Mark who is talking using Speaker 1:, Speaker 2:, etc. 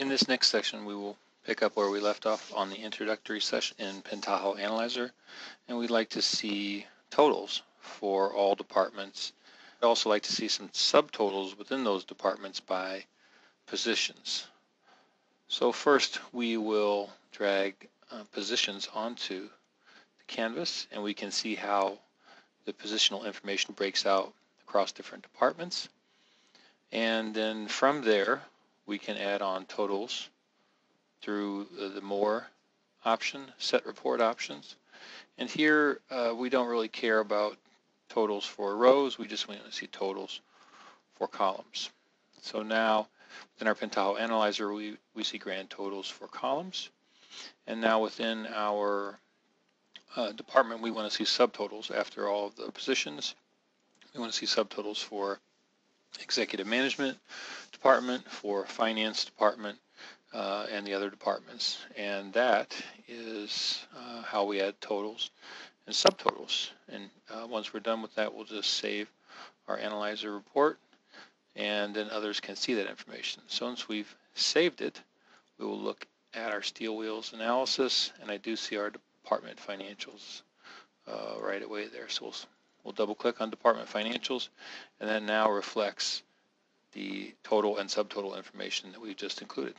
Speaker 1: In this next section, we will pick up where we left off on the introductory session in Pentaho Analyzer, and we'd like to see totals for all departments. I'd also like to see some subtotals within those departments by positions. So first, we will drag uh, positions onto the canvas, and we can see how the positional information breaks out across different departments. And then from there, we can add on totals through the more option, set report options. And here uh, we don't really care about totals for rows, we just want to see totals for columns. So now within our Pentaho Analyzer, we, we see grand totals for columns. And now within our uh, department, we want to see subtotals after all of the positions. We want to see subtotals for executive management department, for finance department, uh, and the other departments. And that is uh, how we add totals and subtotals. And uh, once we're done with that, we'll just save our analyzer report and then others can see that information. So once we've saved it, we will look at our steel wheels analysis and I do see our department financials uh, right away there. So we'll We'll double click on department financials and that now reflects the total and subtotal information that we just included.